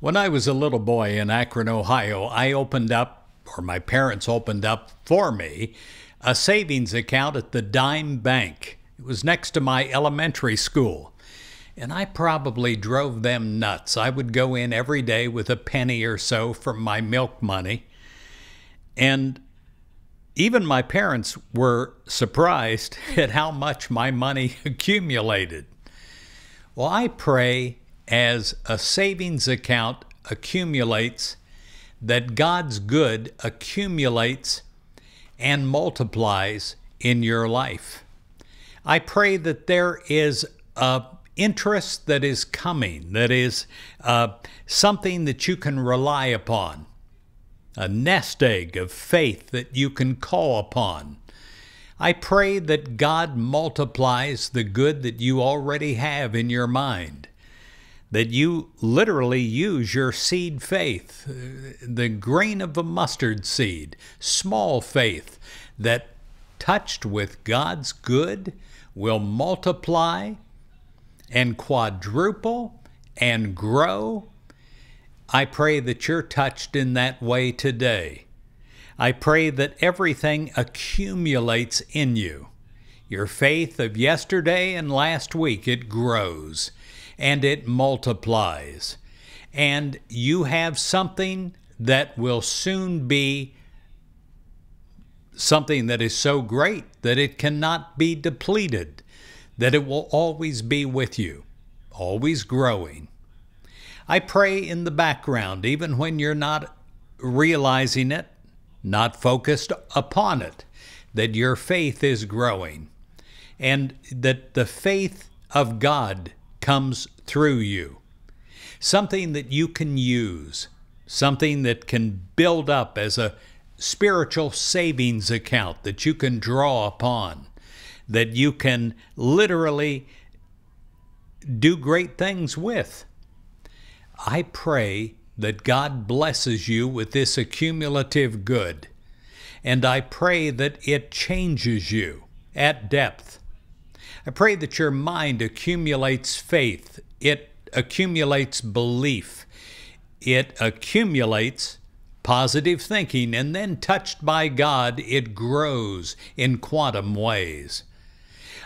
When I was a little boy in Akron, Ohio, I opened up, or my parents opened up for me, a savings account at the Dime Bank. It was next to my elementary school. And I probably drove them nuts. I would go in every day with a penny or so from my milk money. And even my parents were surprised at how much my money accumulated. Well, I pray as a savings account accumulates, that God's good accumulates and multiplies in your life. I pray that there is a interest that is coming, that is uh, something that you can rely upon, a nest egg of faith that you can call upon. I pray that God multiplies the good that you already have in your mind that you literally use your seed faith, uh, the grain of a mustard seed, small faith, that touched with God's good will multiply and quadruple and grow. I pray that you're touched in that way today. I pray that everything accumulates in you. Your faith of yesterday and last week, it grows and it multiplies. And you have something that will soon be something that is so great that it cannot be depleted, that it will always be with you, always growing. I pray in the background, even when you're not realizing it, not focused upon it, that your faith is growing and that the faith of God comes through you. Something that you can use, something that can build up as a spiritual savings account that you can draw upon, that you can literally do great things with. I pray that God blesses you with this accumulative good, and I pray that it changes you at depth I pray that your mind accumulates faith, it accumulates belief, it accumulates positive thinking, and then touched by God, it grows in quantum ways.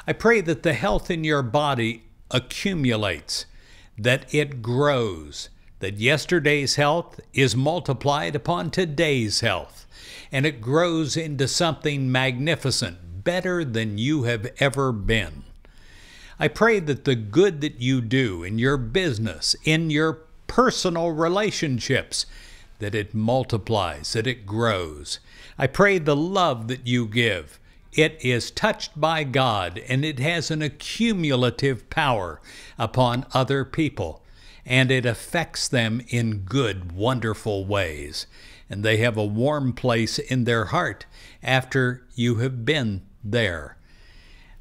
I pray that the health in your body accumulates, that it grows, that yesterday's health is multiplied upon today's health, and it grows into something magnificent, better than you have ever been. I pray that the good that you do in your business, in your personal relationships, that it multiplies, that it grows. I pray the love that you give, it is touched by God and it has an accumulative power upon other people and it affects them in good, wonderful ways. And they have a warm place in their heart after you have been there.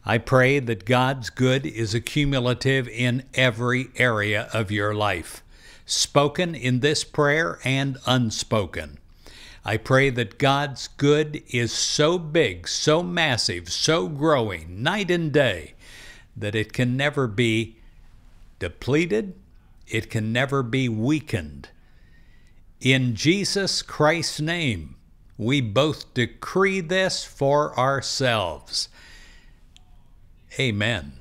I pray that God's good is accumulative in every area of your life, spoken in this prayer and unspoken. I pray that God's good is so big, so massive, so growing, night and day, that it can never be depleted, it can never be weakened. In Jesus Christ's name, we both decree this for ourselves. Amen.